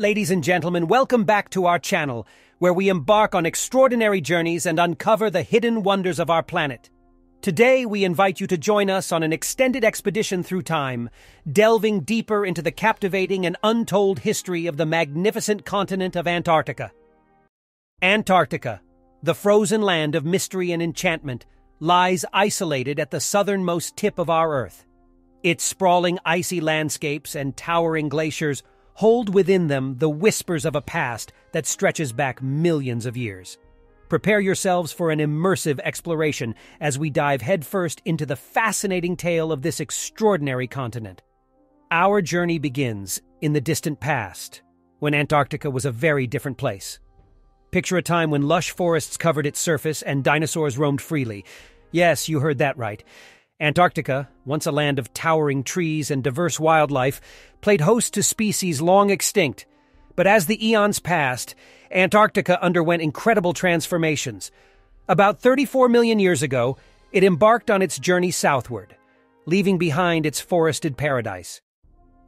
Ladies and gentlemen, welcome back to our channel, where we embark on extraordinary journeys and uncover the hidden wonders of our planet. Today, we invite you to join us on an extended expedition through time, delving deeper into the captivating and untold history of the magnificent continent of Antarctica. Antarctica, the frozen land of mystery and enchantment, lies isolated at the southernmost tip of our Earth. Its sprawling icy landscapes and towering glaciers hold within them the whispers of a past that stretches back millions of years. Prepare yourselves for an immersive exploration as we dive headfirst into the fascinating tale of this extraordinary continent. Our journey begins in the distant past, when Antarctica was a very different place. Picture a time when lush forests covered its surface and dinosaurs roamed freely. Yes, you heard that right. Antarctica, once a land of towering trees and diverse wildlife, played host to species long extinct. But as the eons passed, Antarctica underwent incredible transformations. About 34 million years ago, it embarked on its journey southward, leaving behind its forested paradise.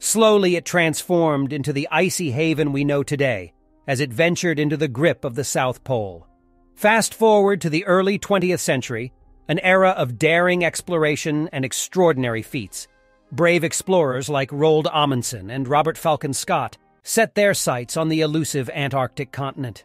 Slowly it transformed into the icy haven we know today, as it ventured into the grip of the South Pole. Fast forward to the early 20th century, an era of daring exploration and extraordinary feats. Brave explorers like Roald Amundsen and Robert Falcon Scott set their sights on the elusive Antarctic continent.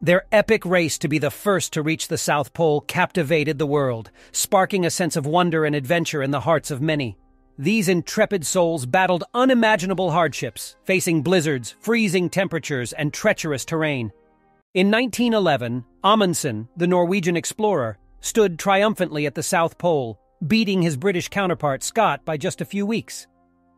Their epic race to be the first to reach the South Pole captivated the world, sparking a sense of wonder and adventure in the hearts of many. These intrepid souls battled unimaginable hardships, facing blizzards, freezing temperatures, and treacherous terrain. In 1911, Amundsen, the Norwegian explorer, stood triumphantly at the South Pole, beating his British counterpart Scott by just a few weeks.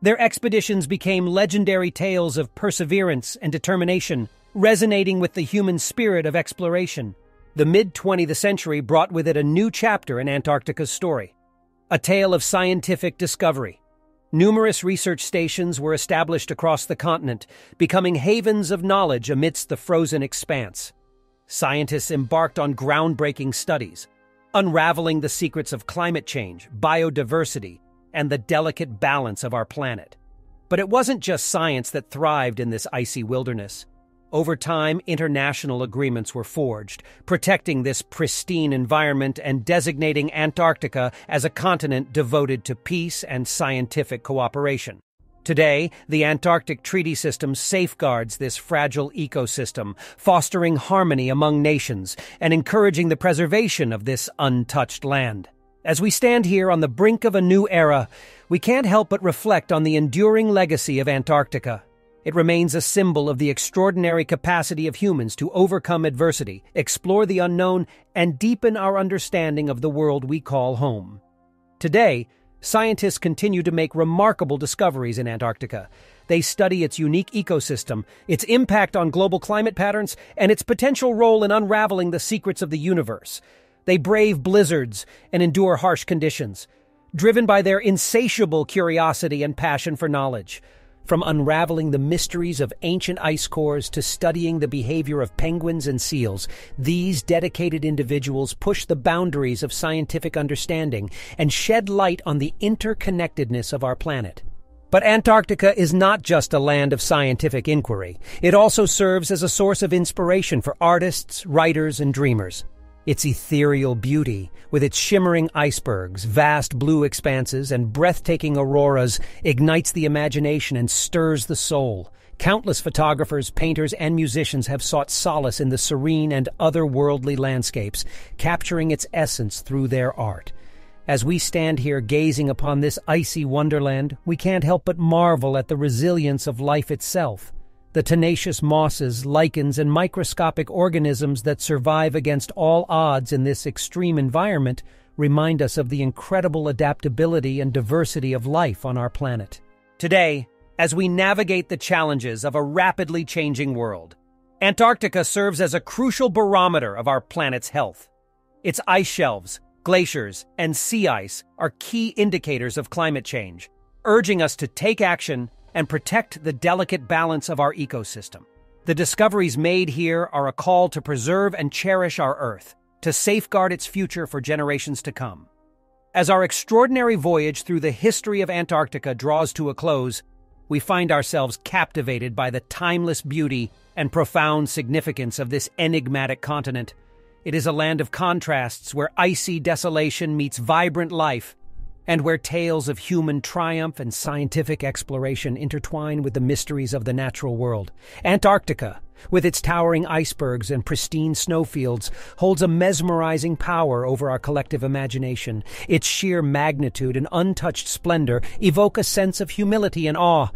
Their expeditions became legendary tales of perseverance and determination, resonating with the human spirit of exploration. The mid 20th century brought with it a new chapter in Antarctica's story a tale of scientific discovery. Numerous research stations were established across the continent, becoming havens of knowledge amidst the frozen expanse. Scientists embarked on groundbreaking studies, unraveling the secrets of climate change, biodiversity, and the delicate balance of our planet. But it wasn't just science that thrived in this icy wilderness. Over time, international agreements were forged, protecting this pristine environment and designating Antarctica as a continent devoted to peace and scientific cooperation. Today, the Antarctic Treaty System safeguards this fragile ecosystem, fostering harmony among nations and encouraging the preservation of this untouched land. As we stand here on the brink of a new era, we can't help but reflect on the enduring legacy of Antarctica. It remains a symbol of the extraordinary capacity of humans to overcome adversity, explore the unknown, and deepen our understanding of the world we call home. Today, Scientists continue to make remarkable discoveries in Antarctica. They study its unique ecosystem, its impact on global climate patterns, and its potential role in unraveling the secrets of the universe. They brave blizzards and endure harsh conditions, driven by their insatiable curiosity and passion for knowledge. From unraveling the mysteries of ancient ice cores to studying the behavior of penguins and seals, these dedicated individuals push the boundaries of scientific understanding and shed light on the interconnectedness of our planet. But Antarctica is not just a land of scientific inquiry. It also serves as a source of inspiration for artists, writers, and dreamers. Its ethereal beauty, with its shimmering icebergs, vast blue expanses, and breathtaking auroras, ignites the imagination and stirs the soul. Countless photographers, painters, and musicians have sought solace in the serene and otherworldly landscapes, capturing its essence through their art. As we stand here gazing upon this icy wonderland, we can't help but marvel at the resilience of life itself the tenacious mosses, lichens, and microscopic organisms that survive against all odds in this extreme environment remind us of the incredible adaptability and diversity of life on our planet. Today, as we navigate the challenges of a rapidly changing world, Antarctica serves as a crucial barometer of our planet's health. Its ice shelves, glaciers, and sea ice are key indicators of climate change, urging us to take action and protect the delicate balance of our ecosystem. The discoveries made here are a call to preserve and cherish our Earth, to safeguard its future for generations to come. As our extraordinary voyage through the history of Antarctica draws to a close, we find ourselves captivated by the timeless beauty and profound significance of this enigmatic continent. It is a land of contrasts where icy desolation meets vibrant life, and where tales of human triumph and scientific exploration intertwine with the mysteries of the natural world. Antarctica, with its towering icebergs and pristine snowfields, holds a mesmerizing power over our collective imagination. Its sheer magnitude and untouched splendor evoke a sense of humility and awe,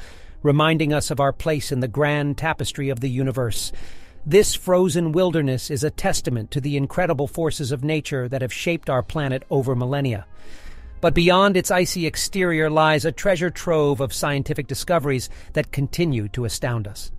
reminding us of our place in the grand tapestry of the universe. This frozen wilderness is a testament to the incredible forces of nature that have shaped our planet over millennia. But beyond its icy exterior lies a treasure trove of scientific discoveries that continue to astound us.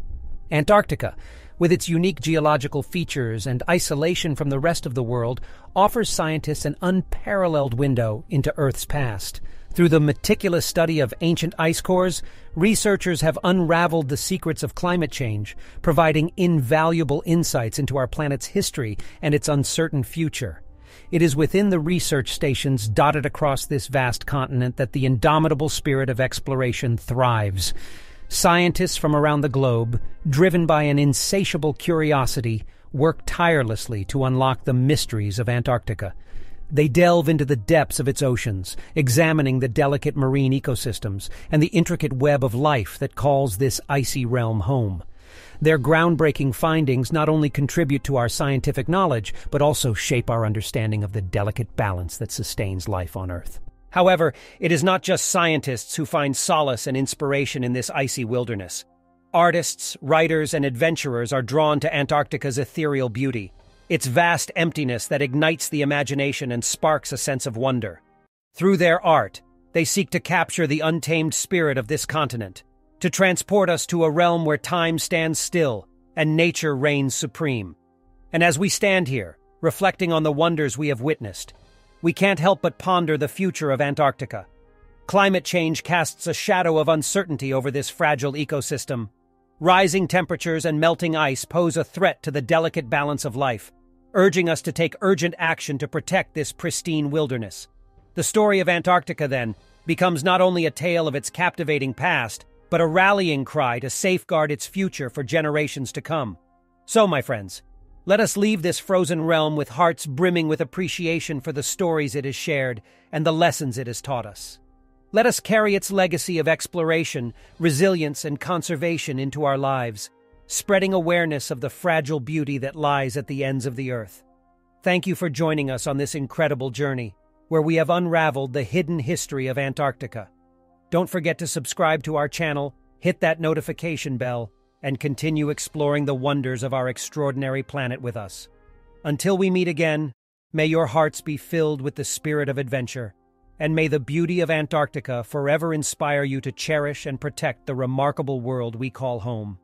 Antarctica, with its unique geological features and isolation from the rest of the world, offers scientists an unparalleled window into Earth's past. Through the meticulous study of ancient ice cores, researchers have unraveled the secrets of climate change, providing invaluable insights into our planet's history and its uncertain future. It is within the research stations dotted across this vast continent that the indomitable spirit of exploration thrives. Scientists from around the globe, driven by an insatiable curiosity, work tirelessly to unlock the mysteries of Antarctica. They delve into the depths of its oceans, examining the delicate marine ecosystems and the intricate web of life that calls this icy realm home. Their groundbreaking findings not only contribute to our scientific knowledge, but also shape our understanding of the delicate balance that sustains life on Earth. However, it is not just scientists who find solace and inspiration in this icy wilderness. Artists, writers, and adventurers are drawn to Antarctica's ethereal beauty, its vast emptiness that ignites the imagination and sparks a sense of wonder. Through their art, they seek to capture the untamed spirit of this continent, to transport us to a realm where time stands still and nature reigns supreme. And as we stand here, reflecting on the wonders we have witnessed, we can't help but ponder the future of Antarctica. Climate change casts a shadow of uncertainty over this fragile ecosystem. Rising temperatures and melting ice pose a threat to the delicate balance of life, urging us to take urgent action to protect this pristine wilderness. The story of Antarctica, then, becomes not only a tale of its captivating past, but a rallying cry to safeguard its future for generations to come. So, my friends, let us leave this frozen realm with hearts brimming with appreciation for the stories it has shared and the lessons it has taught us. Let us carry its legacy of exploration, resilience, and conservation into our lives, spreading awareness of the fragile beauty that lies at the ends of the earth. Thank you for joining us on this incredible journey, where we have unraveled the hidden history of Antarctica. Don't forget to subscribe to our channel, hit that notification bell, and continue exploring the wonders of our extraordinary planet with us. Until we meet again, may your hearts be filled with the spirit of adventure, and may the beauty of Antarctica forever inspire you to cherish and protect the remarkable world we call home.